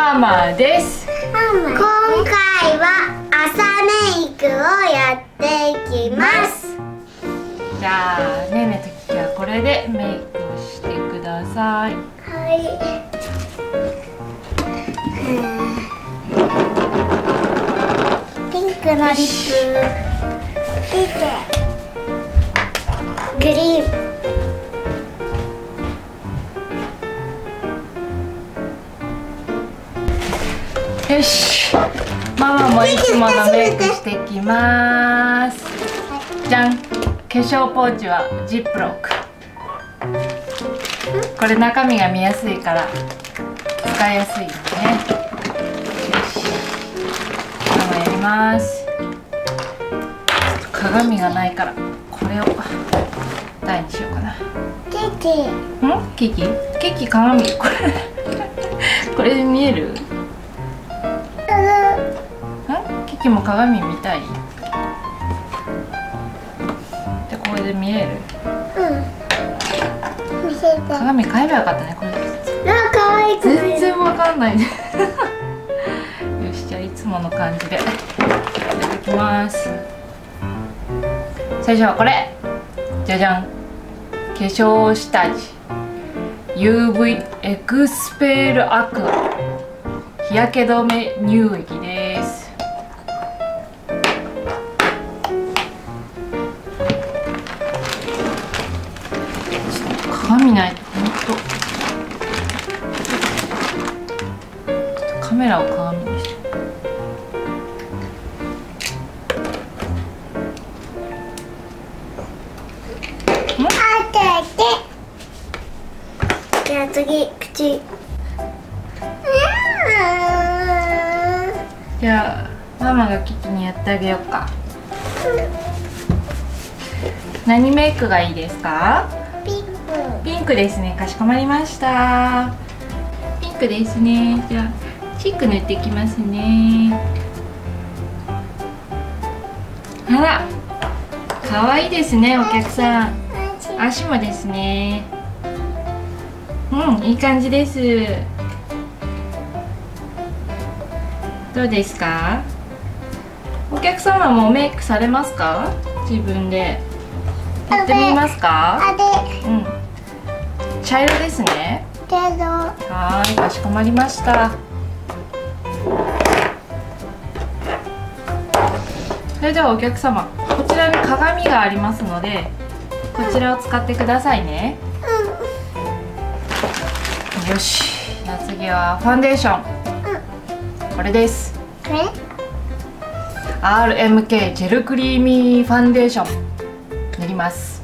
ママです。今回は朝メイクをやっていきます。じゃあねえねえときはこれでメイクをしてください。はい、ピンクのリップ。グリーンよし。ママもいつものメイクしてきます。じゃん。化粧ポーチはジップロック。これ中身が見やすいから使いやすいよね。よし。ママやります。鏡がないからこれを台にしようかな。ケーキ。ん？ケーキ？ケーキ鏡。これこれで見える？キも鏡見たい。でこれで見える？うん。見せてあ、鏡買えばよかったねこれ。可愛く全然わかんないね。よしじゃあいつもの感じで。やっていきます。最初はこれ。じゃじゃん。化粧下地。UV エクスペールアクア。日焼け止め乳液鏡ないとほんとカメラを鏡にして。じゃあ次口。うじゃあママがキキにやってあげようか。何メイクがいいですか？んピンクですね。かしこまりました。ピンクですね。じゃあチーク塗っていきますね。あら可愛いですねお客さん。足もですね。うんいい感じです。どうですか？お客様もメイクされますか？自分で。やってみますか？あでうん茶色ですね。はーいかしこまりました。それではお客様こちらに鏡がありますのでこちらを使ってくださいね。よしじゃあ次はファンデーション。これです。これ？RMK ジェルクリーミーファンデーション。塗ります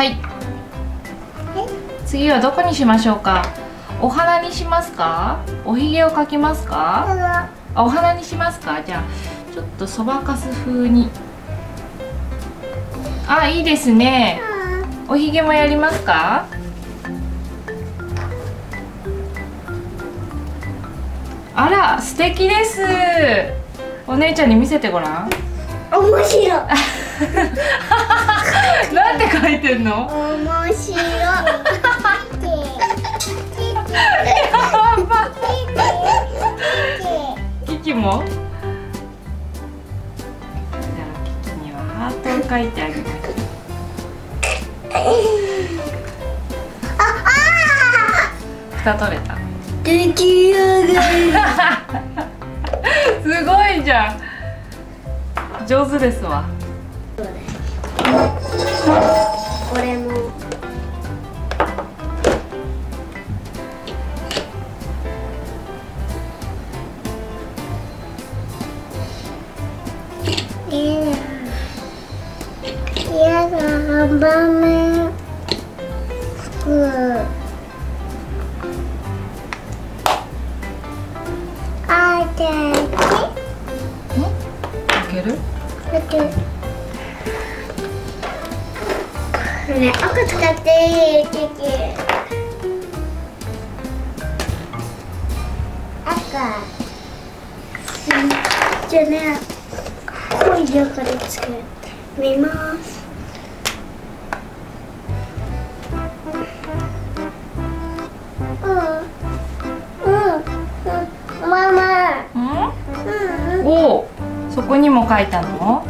はい。次はどこにしましょうか？お花にしますか？おひげを描きますか？あお花にしますか？じゃあちょっとそばかす風に。あいいですね。おひげもやりますか？あら素敵です。お姉ちゃんに見せてごらん。面白い なんて書いてんの？面白い。キキも？じゃあキキにはハートを書いてあげまし取れた。出来上がりすごいじゃん。上手ですわこれもやだ半番目服あーていける？だってね赤使っていいキキ赤じゃね濃い色から作ってみますうんうんうん、うん、おそこにも書いたの？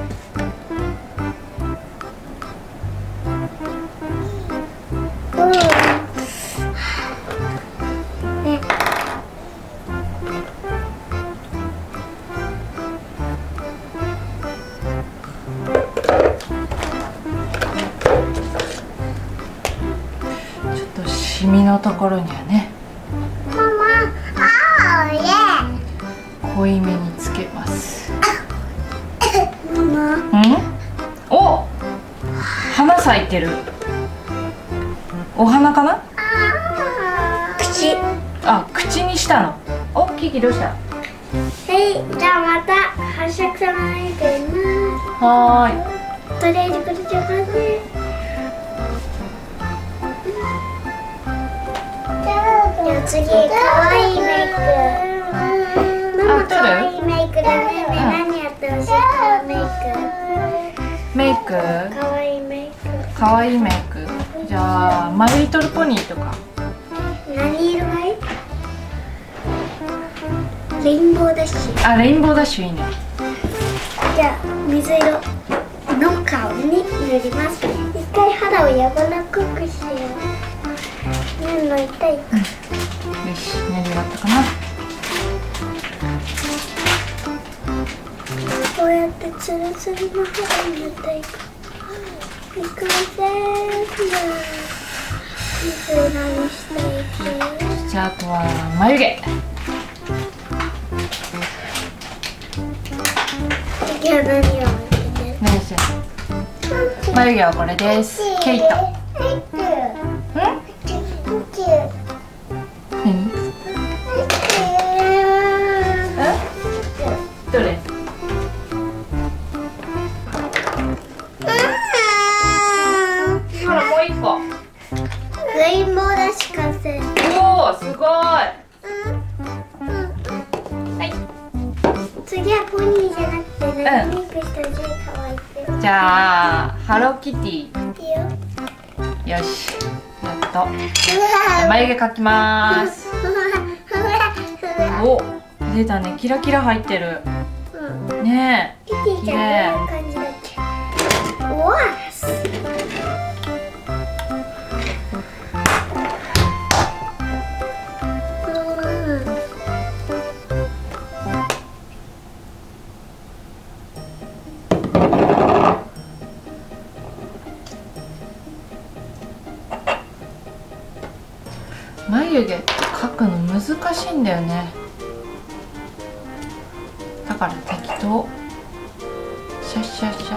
ミのところにはね。濃いめにつけます。エママ。ん？お花咲いてる。お花かな？口あ口にしたの。おキキどうした？はいじゃあまたハッシュタグさまいてなはーい。とりあえずこれじゃまね次かわいいメイク。ママか。わいい？メイクでねね何やってほしいかわいい？メイメイクわいい？メイクかわいい？メイクじゃあマイリトルポニーとか何色がいい？レインボーダッシュあレインボーダッシュい？いねじゃあ水色の顔に塗ります一回肌を柔らかくしよう塗るの痛いよし何があったかな。こうやってツルツルの肌に塗っていくいくぜ水色にしていくじゃああとは眉毛。眉毛はこれです。ケイトどれ？ほらもう一個。レインボーダッシュ完成おおすごい。はい。次はポニーじゃなくて何メイクしたら字可愛くて。じゃあハローキティ。いいよ。よし。やっと。眉毛描きます。お出たね。キラキラ入ってる。うんねキティちゃんどういう感じだっけうわうん眉毛描くの難しいんだよね。だから適当シャッシャッシャ。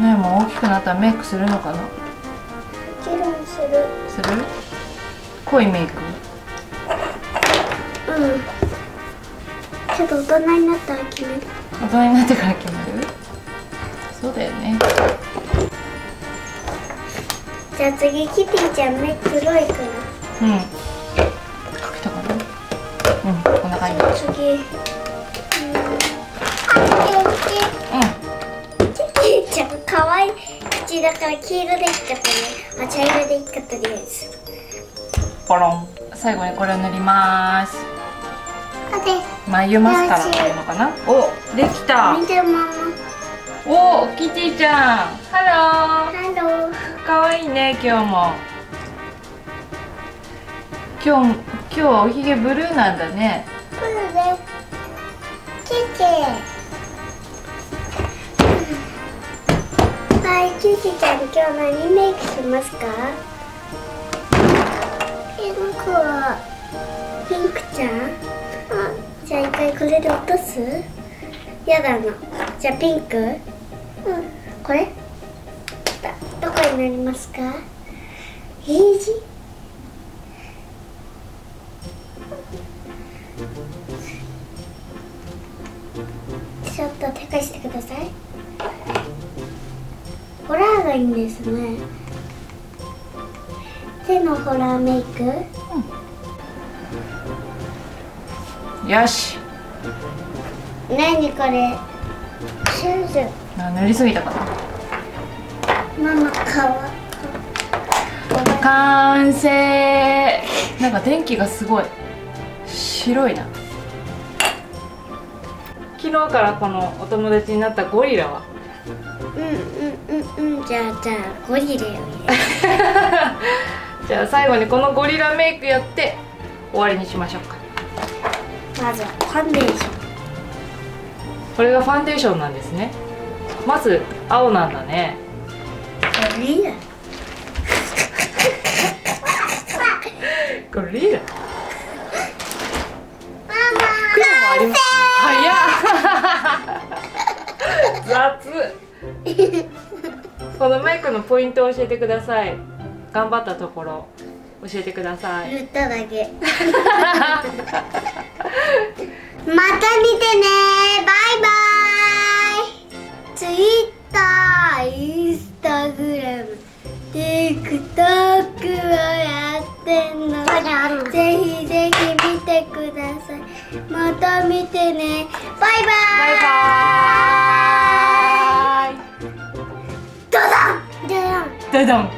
ねえもう大きくなったらメイクするのかな？もちろんする。する？濃いメイク？うん。ちょっと大人になったら決める。大人になってから決める？そうだよね。じゃあ次キティちゃん目黒いから。うんうん。可愛い口だから黄色でかったねあ茶色で。いっかとりあえずポロン。最後にこれを塗ります。眉マスカラっていうのかな？おできた。見てママおキティちゃん。 Hello。Hello かわいいね今日も。今日今日はおひげブルーなんだねプーでキテはいキティちゃん今日何メイクしますか？ピンクはピンクちゃん。あじゃあ一回これで落とす？やだな。じゃあピンク？うん。これ？どこになりますか？いちょっと手貸してください。ホラーがいいんですね。手のホラーメイク？よし。何これ？シューズあ塗りすぎたかな。ママ顔完成。なんか電気がすごい。白いな昨日からこのお友達になったゴリラは？うんうんうんうんじゃあじゃあゴリラを入れるじゃあ最後にこのゴリラメイクやって終わりにしましょうか。まずはファンデーション。これがファンデーションなんですね。まず青なんだね。ゴリラ。ゴリラ。マ黒もあります。早っ雑。このメイクのポイントを教えてください。頑張ったところ教えてください。マ塗っただけ。また見てね。バイバイ。ツイッターインスタグラム。TikTok をやってんのぜひぜひ見てください。また見てね。バイバイバイバーイ。ドドン。ドドン。ダダン